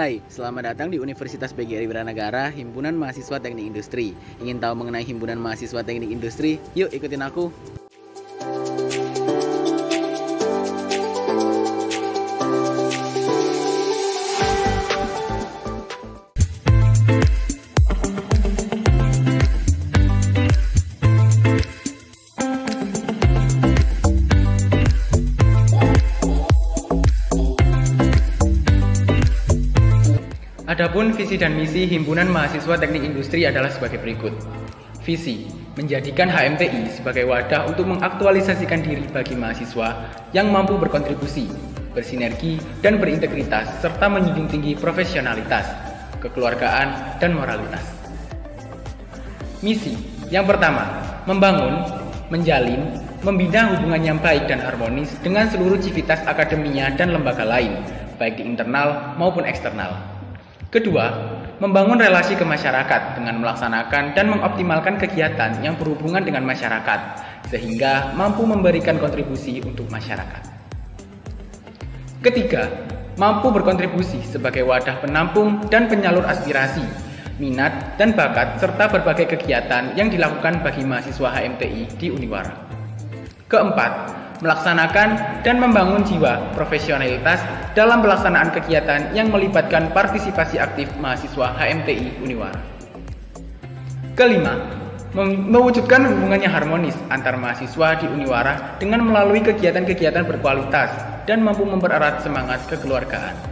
Hai, selamat datang di Universitas PGRI Wiranagara, Himpunan Mahasiswa Teknik Industri. Ingin tahu mengenai Himpunan Mahasiswa Teknik Industri? Yuk ikutin aku. Adapun visi dan misi Himpunan Mahasiswa Teknik Industri adalah sebagai berikut. Visi, menjadikan HMTI sebagai wadah untuk mengaktualisasikan diri bagi mahasiswa yang mampu berkontribusi, bersinergi, dan berintegritas, serta menjunjung tinggi profesionalitas, kekeluargaan, dan moralitas. Misi, yang pertama, membangun, menjalin, membina hubungan yang baik dan harmonis dengan seluruh civitas akademinya dan lembaga lain, baik di internal maupun eksternal. Kedua, membangun relasi ke masyarakat dengan melaksanakan dan mengoptimalkan kegiatan yang berhubungan dengan masyarakat, sehingga mampu memberikan kontribusi untuk masyarakat. Ketiga, mampu berkontribusi sebagai wadah penampung dan penyalur aspirasi, minat, dan bakat, serta berbagai kegiatan yang dilakukan bagi mahasiswa HMTI di Uniwara. Keempat, melaksanakan dan membangun jiwa profesionalitas dalam pelaksanaan kegiatan yang melibatkan partisipasi aktif mahasiswa HMTI Uniwara. Kelima, mewujudkan hubungannya harmonis antar mahasiswa di Uniwara dengan melalui kegiatan-kegiatan berkualitas dan mampu mempererat semangat kekeluargaan.